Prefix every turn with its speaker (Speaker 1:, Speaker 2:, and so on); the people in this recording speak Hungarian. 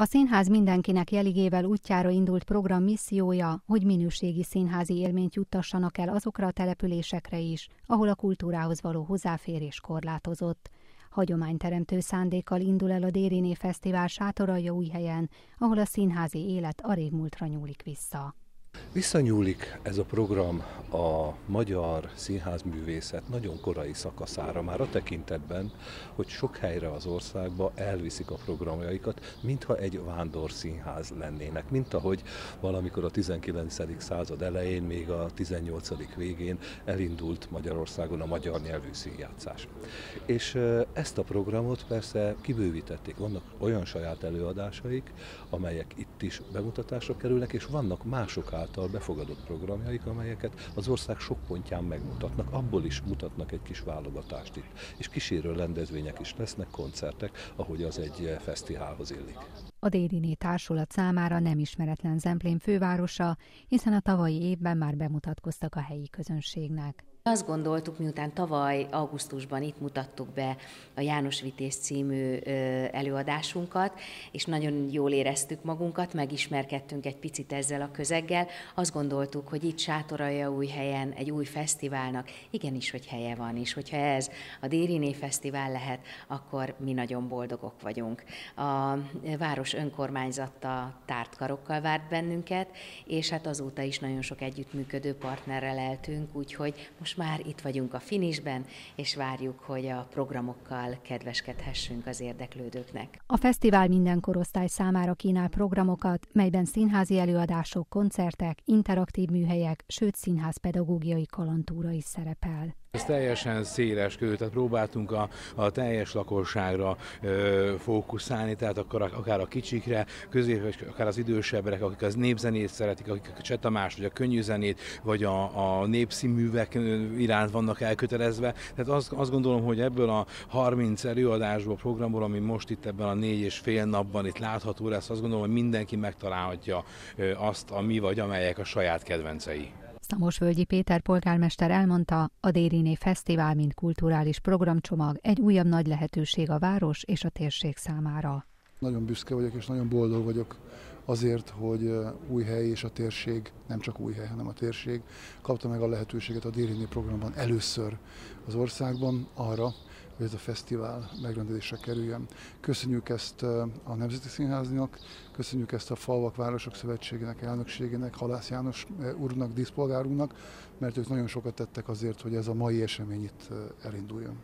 Speaker 1: A színház mindenkinek jeligével útjára indult program missziója, hogy minőségi színházi élményt juttassanak el azokra a településekre is, ahol a kultúrához való hozzáférés korlátozott. Hagyományteremtő szándékkal indul el a Dériné Fesztivál sátoralja új helyen, ahol a színházi élet a régmúltra nyúlik vissza.
Speaker 2: Visszanyúlik ez a program a magyar színházművészet nagyon korai szakaszára, már a tekintetben, hogy sok helyre az országba elviszik a programjaikat, mintha egy vándor színház lennének, mint ahogy valamikor a 19. század elején, még a 18. végén elindult Magyarországon a magyar nyelvű színjátszás. És ezt a programot persze kibővítették, vannak olyan saját előadásaik, amelyek itt is bemutatásra kerülnek, és vannak mások által befogadott programjaik, amelyeket az ország sok pontján megmutatnak. Abból is mutatnak egy kis válogatást itt. És kísérő rendezvények is lesznek, koncertek, ahogy az egy fesztiválhoz illik.
Speaker 1: A Dédiné Társulat számára nem ismeretlen Zemplén fővárosa, hiszen a tavalyi évben már bemutatkoztak a helyi közönségnek.
Speaker 3: Azt gondoltuk, miután tavaly augusztusban itt mutattuk be a János Vitéz című előadásunkat, és nagyon jól éreztük magunkat, megismerkedtünk egy picit ezzel a közeggel, azt gondoltuk, hogy itt Sátoralja új helyen, egy új fesztiválnak igenis, hogy helye van, és hogyha ez a Dériné Fesztivál lehet, akkor mi nagyon boldogok vagyunk. A város önkormányzata tárt karokkal várt bennünket, és hát azóta is nagyon sok együttműködő partnerrel eltünk, úgyhogy most már itt vagyunk a finisben, és várjuk, hogy a programokkal kedveskedhessünk az érdeklődőknek.
Speaker 1: A fesztivál minden korosztály számára kínál programokat, melyben színházi előadások, koncertek, interaktív műhelyek, sőt színház pedagógiai kalantúra is szerepel.
Speaker 4: Ez teljesen széles körül, tehát próbáltunk a, a teljes lakosságra ö, fókuszálni, tehát akár, akár a kicsikre, közép, akár az idősebbrek, akik az népzenét szeretik, akik a csetamás, vagy a könnyű zenét, vagy a, a népszínművek iránt vannak elkötelezve. Tehát azt, azt gondolom, hogy ebből a 30 előadásból, programból, ami most itt ebben a négy és fél napban itt látható lesz, azt gondolom, hogy mindenki megtalálhatja azt, a mi vagy amelyek a saját kedvencei.
Speaker 1: Szamosvölgyi Péter polgármester elmondta, a Dériné Fesztivál, mint kulturális programcsomag egy újabb nagy lehetőség a város és a térség számára.
Speaker 5: Nagyon büszke vagyok és nagyon boldog vagyok azért, hogy új hely és a térség, nem csak új hely, hanem a térség kapta meg a lehetőséget a Dériné programban először az országban arra, hogy ez a fesztivál megrendezésre kerüljön. Köszönjük ezt a Nemzeti Színháznak, köszönjük ezt a Falvak Városok Szövetségének elnökségének, Halász János úrnak, díszpolgárunknak, mert ők nagyon sokat tettek azért, hogy ez a mai esemény itt elinduljon.